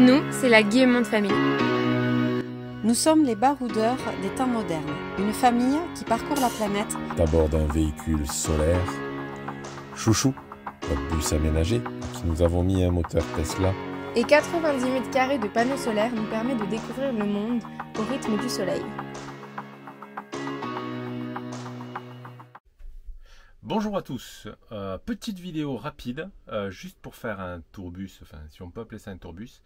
Nous, c'est la Guillemonde Famille. Nous sommes les baroudeurs des temps modernes, une famille qui parcourt la planète d'abord d'un véhicule solaire, chouchou, notre bus aménagé, qui nous avons mis un moteur Tesla. Et 90 mètres carrés de panneaux solaires nous permet de découvrir le monde au rythme du soleil. Bonjour à tous, euh, petite vidéo rapide, euh, juste pour faire un tourbus, enfin si on peut appeler ça un tourbus,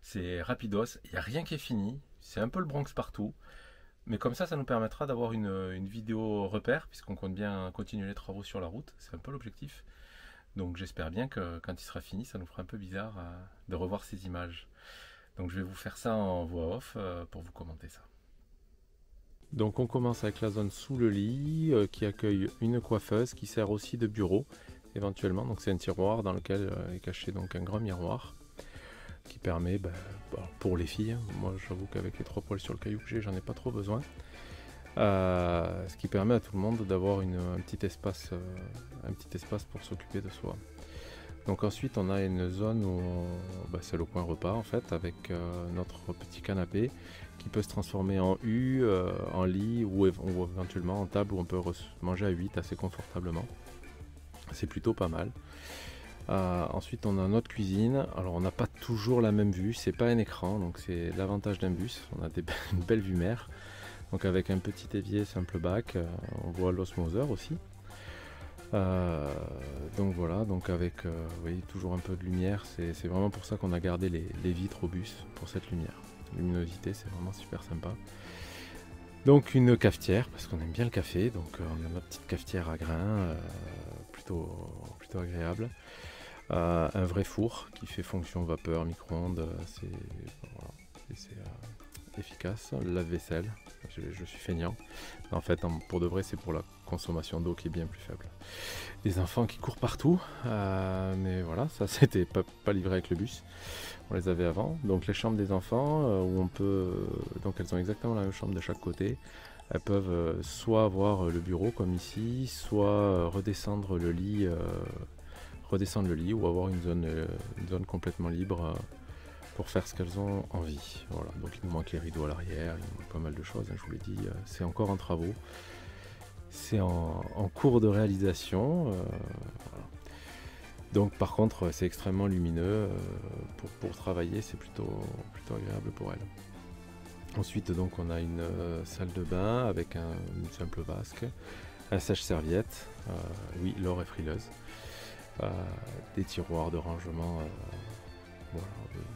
c'est rapidos, il n'y a rien qui est fini, c'est un peu le Bronx partout, mais comme ça ça nous permettra d'avoir une, vidéo repère, puisqu'on compte bien continuer les travaux sur la route, c'est un peu l'objectif, donc j'espère bien que quand il sera fini ça nous fera un peu bizarre euh, de revoir ces images. Donc je vais vous faire ça en voix off pour vous commenter ça. Donc on commence avec la zone sous le lit euh, qui accueille une coiffeuse qui sert aussi de bureau éventuellement. Donc c'est un tiroir dans lequel euh, est caché donc un grand miroir qui permet bah, pour les filles, hein. moi j'avoue qu'avec les trois poils sur le caillou que j'ai j'en ai pas trop besoin. Euh, ce qui permet à tout le monde d'avoir un petit espace un petit espace pour s'occuper de soi. Donc ensuite on a une zone où bah, c'est le coin repas en fait avec notre petit canapé qui peut se transformer en U, euh, en lit ou, éventuellement en table où on peut manger à 8 assez confortablement. C'est plutôt pas mal. Euh, ensuite, on a notre cuisine. Alors, on n'a pas toujours la même vue, c'est pas un écran, donc c'est l'avantage d'un bus. On a une belle vue mer. Donc, avec un petit évier simple bac, euh, on voit l'osmoseur aussi. Donc voilà, donc avec toujours un peu de lumière, c'est vraiment pour ça qu'on a gardé les vitres au bus, pour cette lumière luminosité, c'est vraiment super sympa. Donc une cafetière, parce qu'on aime bien le café, donc euh, on a notre petite cafetière à grains, euh, plutôt, plutôt agréable. Euh, un vrai four qui fait fonction vapeur, micro-ondes, c'est efficace. Lave-vaisselle, je, suis feignant. En fait, pour de vrai, c'est pour la consommation d'eau qui est bien plus faible. Des enfants qui courent partout, euh, mais voilà, ça c'était pas, livré avec le bus. On les avait avant. Donc les chambres des enfants, euh, où on peut, donc elles ont exactement la même chambre de chaque côté. Elles peuvent euh, soit avoir le bureau comme ici, soit redescendre le lit, redescendre le lit, ou avoir une zone, une zone complètement libre pour faire ce qu'elles ont envie. Voilà, donc il nous manque les rideaux à l'arrière, il nous manque pas mal de choses, hein, je vous l'ai dit, euh, c'est encore en travaux. C'est en, cours de réalisation. Euh, donc par contre c'est extrêmement lumineux. Euh, pour, travailler c'est plutôt, plutôt agréable pour elles. Ensuite donc on a une salle de bain avec un, une simple vasque, un sèche-serviette, oui l'or est frileuse, des tiroirs de rangement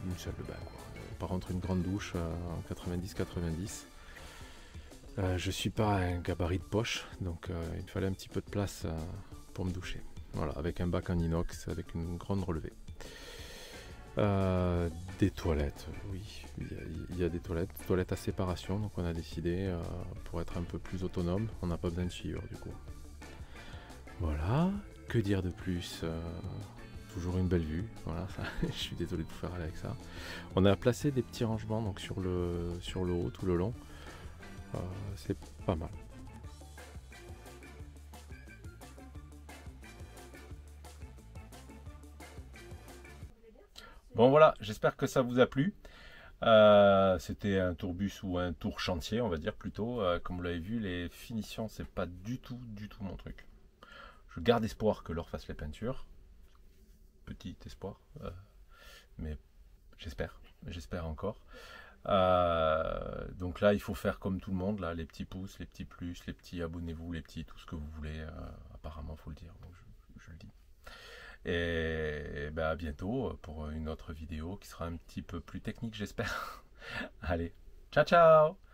une salle bain. Par contre, une grande douche euh, en 90-90. Euh, je suis pas un gabarit de poche, donc euh, il fallait un petit peu de place pour me doucher. Voilà, avec un bac en inox, avec une grande relevée. des toilettes, oui, il y, a, des toilettes, toilettes à séparation, donc on a décidé pour être un peu plus autonome, on n'a pas besoin de suivre du coup. Voilà, que dire de plus toujours une belle vue. Voilà, je suis désolé de vous faire aller avec ça. On a placé des petits rangements donc sur le, haut, tout le long. Euh, c'est pas mal. Bon voilà, j'espère que ça vous a plu. Euh, c'était un tourbus ou un tour chantier, on va dire plutôt. Euh, comme vous l'avez vu, les finitions, c'est pas du tout, du tout mon truc. Je garde espoir que leur fasse les peintures petit espoir. Euh, mais j'espère, j'espère encore. Euh, donc là, il faut faire comme tout le monde, là, les petits pouces, les petits plus, les petits abonnez-vous, les petits tout ce que vous voulez. Euh, apparemment, faut le dire, je, le dis. Et, ben, à bientôt pour une autre vidéo qui sera un petit peu plus technique, j'espère. Allez, ciao ciao